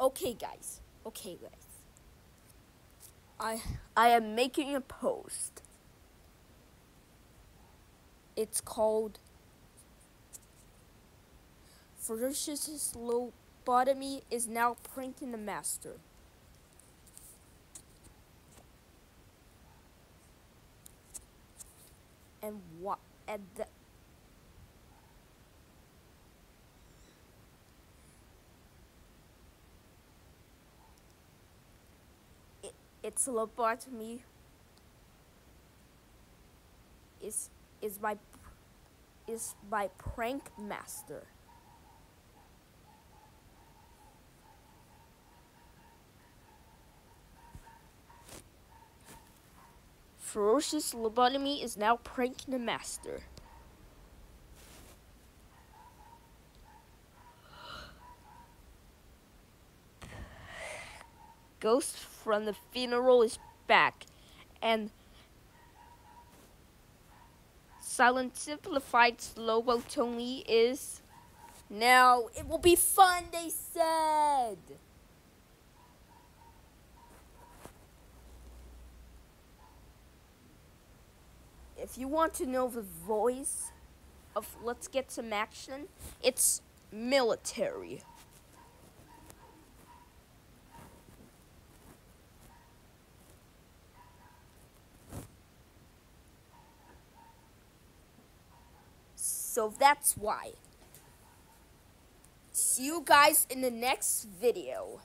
Okay, guys. Okay, guys. I I am making a post. It's called Ferocious Lobotomy is now pranking the master. And what and the it's lobotomy is is my is my prank master. Ferocious lobotomy is now pranking the master. Ghost from the funeral is back, and Silent Simplified Lobotomy is now. It will be fun, they said. If you want to know the voice of Let's Get Some Action, it's military. So that's why. See you guys in the next video.